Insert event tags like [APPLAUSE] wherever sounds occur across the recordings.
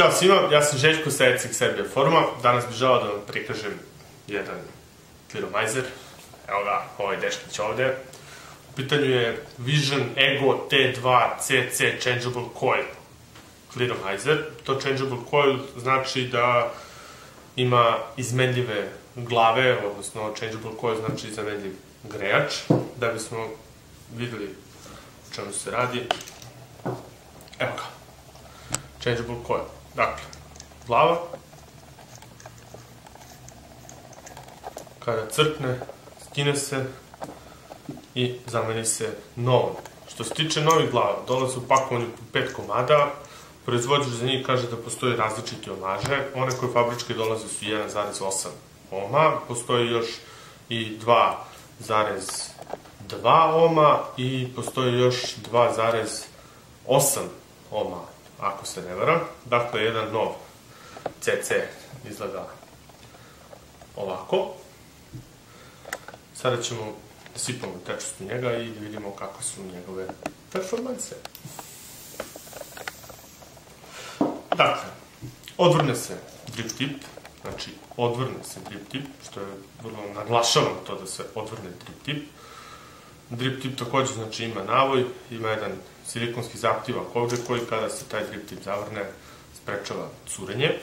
Ćao svima, ja sam Željko sa Ecik Serbia Foruma. Danas bih želao da vam prikažem jedan kliromajzer. Evo ga, ovaj deškić ovde. U pitanju je Vision Ego T2 CC Changeable Coil kliromajzer. To Changeable Coil znači da ima izmenljive glave, odnosno Changeable Coil znači zamenljiv grejač. Da bismo videli o čemu se radi. Evo ga. Changeable coil. Dakle, glava, kada crkne, skine se i zameni se novom. Što se tiče novih glava, dolaze u pakovanju po pet komada, proizvođač za njih kaže da postoje različiti omaže, one koje fabričke dolaze su 1,8 oma, postoji još i 2,2 oma i postoji još 2,8 oma ako se ne varam. Dakle, jedan nov CC izgleda ovako. Sada ćemo da sipamo tečnost u njega i da vidimo kako su njegove performanse. Dakle, odvrne se drip tip, znači odvrne se drip tip, što je vrlo naglašavam to da se odvrne drip tip. Drip tip takođe znači ima navoj, ima jedan silikonski zaaktivak ovde koji kada se taj drip tip zavrne sprečava curenje. E,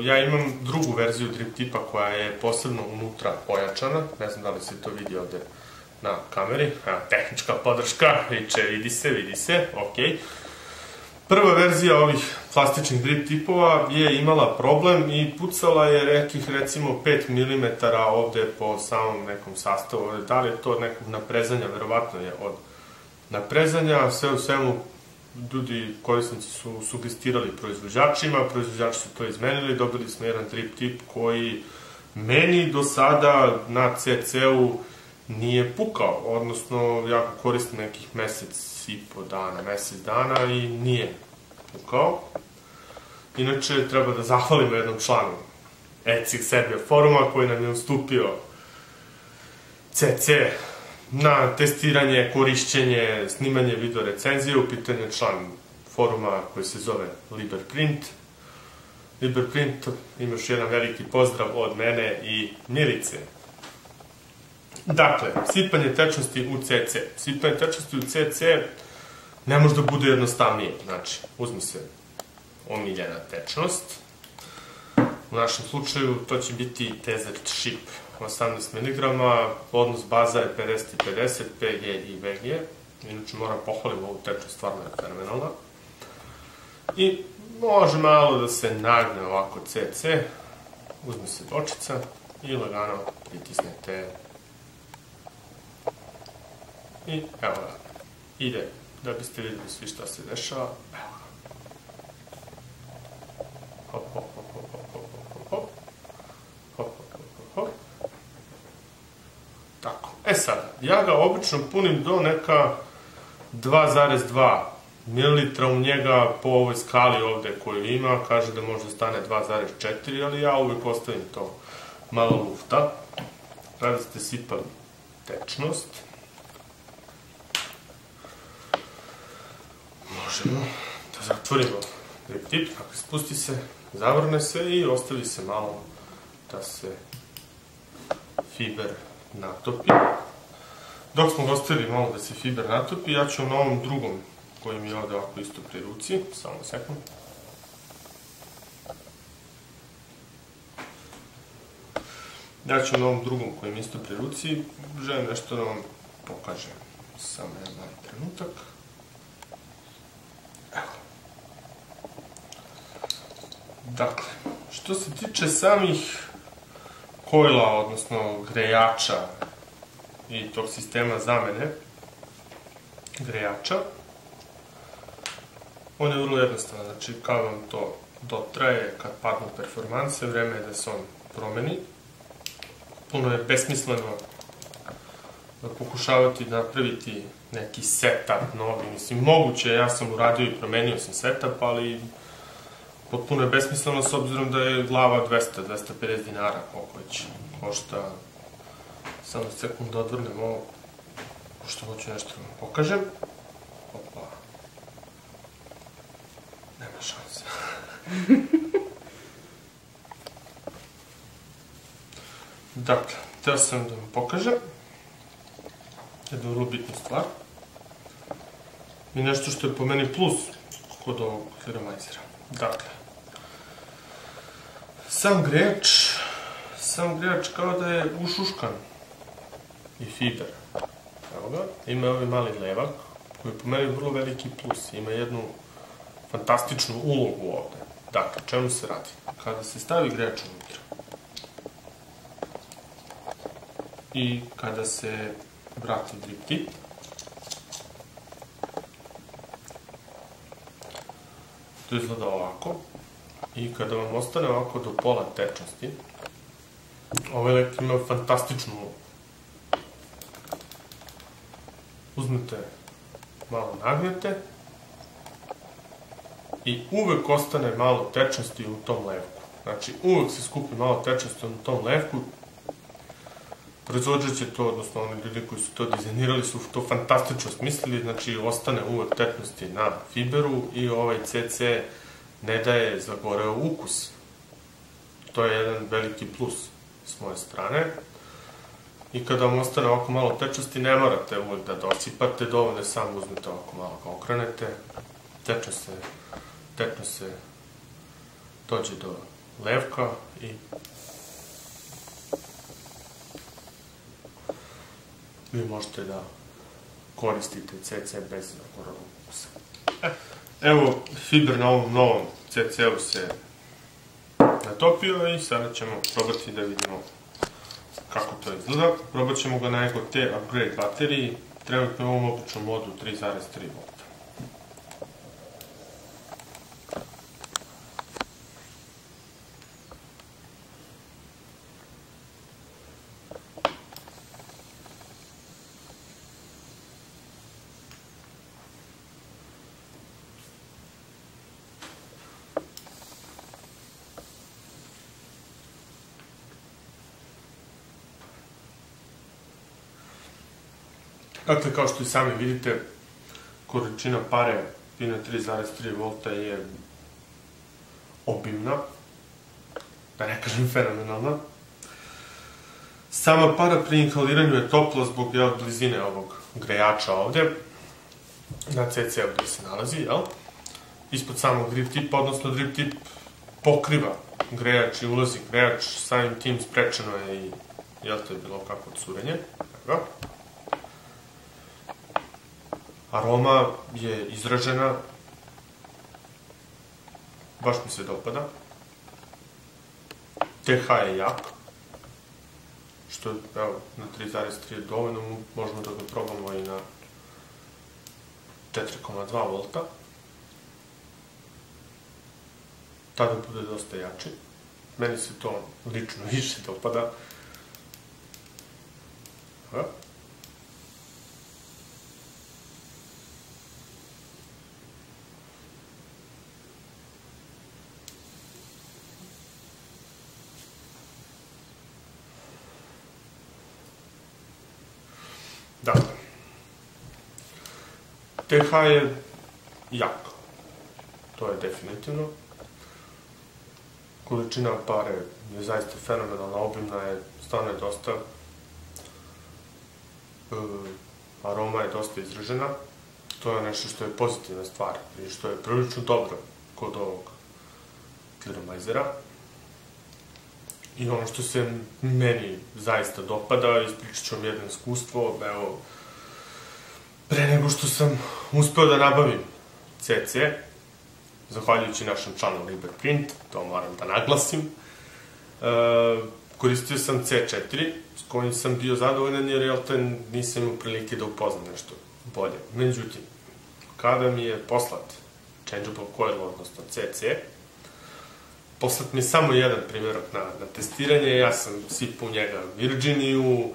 ja imam drugu verziju drip tipa koja je posebno unutra pojačana, ne znam da li se to vidi ovde na kameri, tehnička podrška, viče, vidi se, vidi se, okej. Okay. Prva verzija ovih plastičnih drip tipova je imala problem i pucala je nekih recimo 5 mm ovde po samom nekom sastavu. Da li je to nekog naprezanja, verovatno je od naprezanja, sve u svemu ljudi korisnici su sugestirali proizvođačima, proizvođači su to izmenili, dobili smo jedan drip tip koji meni do sada na CC-u nije pukao, odnosno ja ga koristim nekih mesec i po dana, mesec dana i nije pukao. Inače, treba da zahvalimo jednom članu Ecik Serbia foruma koji nam je ustupio CC na testiranje, korišćenje, snimanje video recenzije, u pitanju član foruma koji se zove Liberprint. Liberprint, imaš jedan veliki pozdrav od mene i Milice. Dakle, sipanje tečnosti u CC. Sipanje tečnosti u CC ne može da bude jednostavnije. Znači, uzmi se omiljena tečnost. U našem slučaju to će biti Desert Ship 18 mg, odnos baza je 50 i 50, PG i VG. Inače moram pohvaliti ovu tečnost, stvarno je fenomenalna. I može malo da se nagne ovako CC, uzme se bočica i lagano pritisnete i evo ga, ide, da biste videli svi šta se dešava, evo ga. Hop, hop, hop, hop, hop, hop, hop, hop, hop, hop, hop, hop. Tako, e sad, ja ga obično punim do neka 2,2 ml u njega po ovoj skali ovde koju ima, kaže da može da stane 2,4, ali ja uvijek ostavim to malo lufta. Kada ste sipali tečnost, možemo da zatvorimo drip tip, dakle spusti se, zavrne se i ostavi se malo da se fiber natopi. Dok smo ga ostavili malo da se fiber natopi, ja ću na ovom drugom koji mi je ovde ovako isto pri ruci, samo sekund. Ja ću na ovom drugom koji mi isto pri ruci, želim nešto da vam pokažem. Samo jedan trenutak. Dakle, što se tiče samih kojla, odnosno grejača i tog sistema zamene grejača, on je vrlo jednostavan, znači kao vam to dotraje, kad padnu performanse, vreme je da se on promeni. Puno je besmisleno da pokušavati da napraviti neki setup novi, mislim, moguće, ja sam uradio i promenio sam setup, ali potpuno je besmisleno s obzirom da je glava 200-250 dinara koliko već košta. Samo sekund da odvrnem ovo, pošto hoću nešto vam pokažem. Opa. Nema šanse. dakle, teo sam da vam pokažem jednu vrlo bitnu stvar i nešto što je po meni plus kod ovog Feromajzera. Dakle, sam grejač, sam grejač kao da je ušuškan i fiber. Evo ga, ima ovaj mali levak, koji je po meni vrlo veliki plus. Ima jednu fantastičnu ulogu ovde. Dakle, čemu se radi? Kada se stavi grejač unutra i kada se vrati drip tip, to izgleda ovako, i kada vam ostane ovako do pola tečnosti, ovaj lek ima fantastičnu uzmete malo nagnete i uvek ostane malo tečnosti u tom levku. Znači, uvek se skupi malo tečnosti u tom levku. Proizvođač je to, odnosno oni ljudi koji su to dizajnirali su to fantastično smislili, znači ostane uvek tečnosti na fiberu i ovaj CC ne daje za goreo ukus. To je jedan veliki plus s moje strane. I kada vam ostane ovako malo tečnosti, ne morate uvek da dosipate, dovoljno je samo uzmete ovako malo ga okrenete, tečno se, tečno se dođe do levka i vi možete da koristite CC bez gorovog ukusa. Evo, fiber na ovom novom CC-u se natopio i sada ćemo probati da vidimo kako to izgleda. Probat ćemo ga na Ego T upgrade bateriji, trenutno u ovom običnom modu 3.3 V. Dakle, kao što i sami vidite, količina pare Pina 3.3 V je obimna, da ne kažem fenomenalna. Sama para pri inhaliranju je topla zbog jel, blizine ovog grejača ovde, na CC-u gde se nalazi, jel? Ispod samog drip tipa, odnosno drip tip pokriva grejač i ulazi grejač, samim tim sprečeno je i, jel to je bilo kako curenje, evo Aroma je izražena, baš mi se dopada. TH je jak, što evo, na 3.3 je dovoljno, možemo da ga probamo i na 4,2 volta. Tada bude dosta jači. Meni se to lično [LAUGHS] više dopada. Evo. Dakle, TH je jak. To je definitivno. Količina pare je zaista fenomenalna, obimna je, stvarno je dosta. E, aroma je dosta izražena. To je nešto što je pozitivna stvar i što je prilično dobro kod ovog Clearomizera. I ono što se meni zaista dopada, ispričat ću vam jedno iskustvo, evo, pre nego što sam uspeo da nabavim CC, zahvaljujući našem članu Liber Print, to moram da naglasim, e, koristio sam C4, s kojim sam bio zadovoljan jer jel te nisam imao prilike da upoznam nešto bolje. Međutim, kada mi je poslat Changeable Coil, odnosno CC, poslat mi samo jedan primjerak na, na testiranje, ja sam sipao njega Virginiju,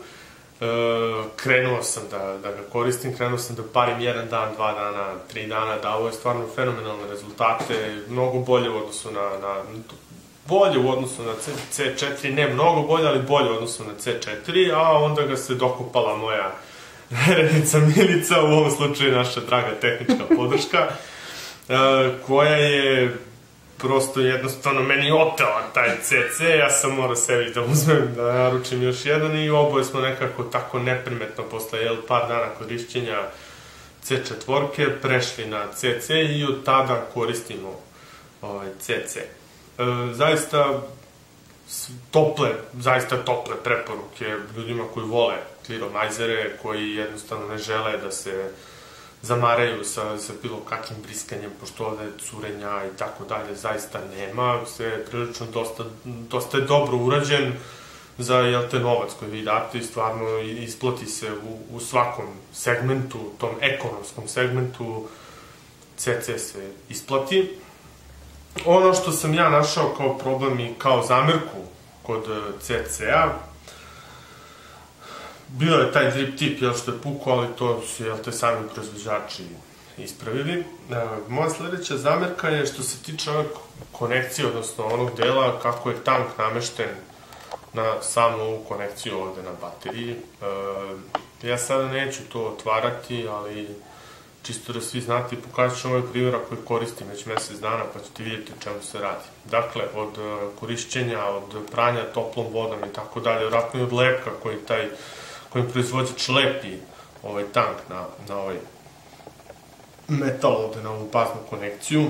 krenuo sam da, da ga koristim, krenuo sam da parim jedan dan, dva dana, tri dana, da ovo je stvarno fenomenalne rezultate, mnogo bolje u odnosu na, na bolje u odnosu na C, C4, ne mnogo bolje, ali bolje u odnosu na C4, a onda ga se dokupala moja [LAUGHS] verenica Milica, u ovom slučaju naša draga tehnička podrška, e, koja je prosto jednostavno meni otela taj CC, ja sam morao sebi da uzmem, da naručim još jedan i oboje smo nekako tako neprimetno posle jel, par dana korišćenja C4 prešli na CC i od tada koristimo ovaj, CC. E, zaista tople, zaista tople preporuke ljudima koji vole kliromajzere, koji jednostavno ne žele da se zamaraju sa, sa bilo kakvim briskanjem, pošto ovde curenja i tako dalje zaista nema, sve je prilično dosta, dosta je dobro urađen za jel te novac koji vi date i stvarno isplati se u, u svakom segmentu, tom ekonomskom segmentu, CC se isplati. Ono što sam ja našao kao problem i kao zamerku kod CC-a, bio je taj drip tip, jel što je puko, ali to su, jel te, sami proizvođači ispravili. E, moja sledeća zamerka je što se tiče ove konekcije, odnosno onog dela kako je tank namešten na samu ovu konekciju ovde na bateriji. E, ja sada neću to otvarati, ali čisto da svi znate i pokazat ću ovaj primjer koji koristim već mesec dana, pa ćete vidjeti o čemu se radi. Dakle, od e, korišćenja, od pranja toplom vodom i tako dalje, vratno i od lepka koji taj kojim proizvođač lepi ovaj tank na, na ovaj metal ovde na ovu baznu konekciju.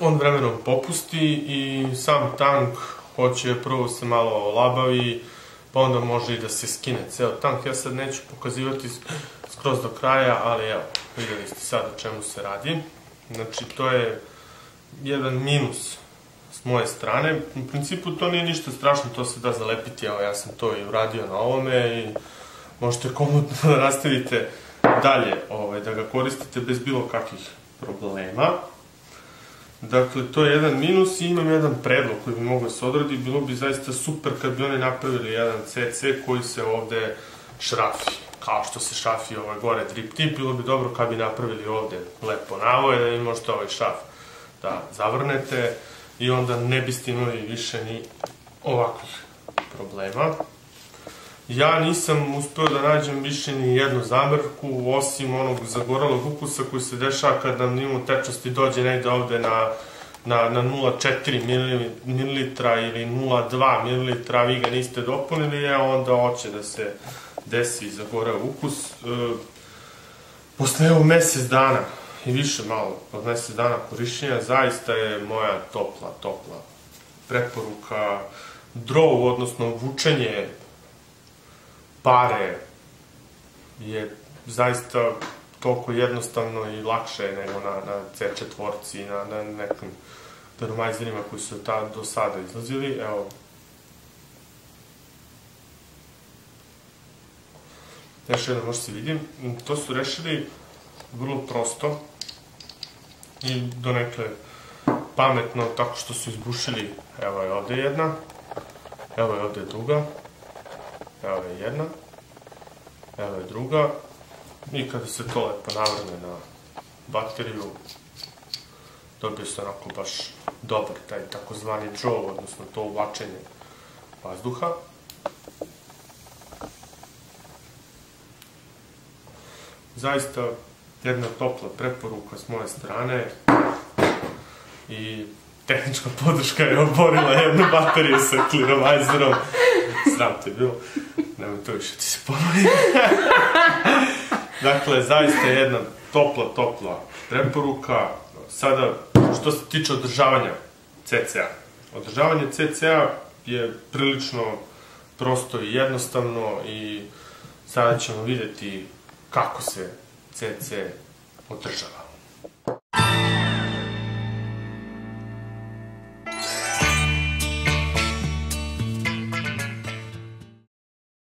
On vremenom popusti i sam tank hoće prvo se malo labavi, pa onda može i da se skine ceo tank. Ja sad neću pokazivati skroz do kraja, ali evo, videli ste sad o čemu se radi. Znači, to je jedan minus s moje strane. U principu to nije ništa strašno, to se da zalepiti, evo ja sam to i uradio na ovome i možete komodno [LAUGHS] da nastavite dalje, ovaj, da ga koristite bez bilo kakvih problema. Dakle, to je jedan minus i imam jedan predlog koji bi mogao da se odradi. Bilo bi zaista super kad bi oni napravili jedan CC koji se ovde šrafi. Kao što se šrafi ovaj gore drip tip, bilo bi dobro kad bi napravili ovde lepo navoje, da možete ovaj šraf da zavrnete i onda ne biste imali više ni ovakvih problema. Ja nisam uspeo da nađem više ni jednu zamerku, osim onog zagoralog ukusa koji se dešava kad nam nimu tečnosti dođe negde ovde na, na, na 0,4 ml ili 0,2 ml, vi ga niste dopunili, a onda hoće da se desi zagorao ukus. E, posle evo mesec dana i više malo od mesec dana korišćenja, zaista je moja topla, topla preporuka drov, odnosno vučenje pare je zaista toliko jednostavno i lakše nego na, na C4 i na, na nekim termajzerima koji su ta, do sada izlazili. Evo, još jedno možda se vidim. To su rešili vrlo prosto i donekle pametno tako što su izbušili, evo je ovde jedna, evo je ovde druga, evo je jedna, evo je druga i kada se to lepo navrne na bateriju, dobije se onako baš dobar taj takozvani draw, odnosno to uvlačenje vazduha. Zaista jedna topla preporuka s moje strane i tehnička podrška je oborila jednu bateriju sa klirovajzerom. Sram te bilo. Nemoj to više ti se ponovi. dakle, zaista jedna topla, topla preporuka. Sada, što se tiče održavanja CCA. Održavanje CCA je prilično prosto i jednostavno i sada ćemo videti kako se 全然。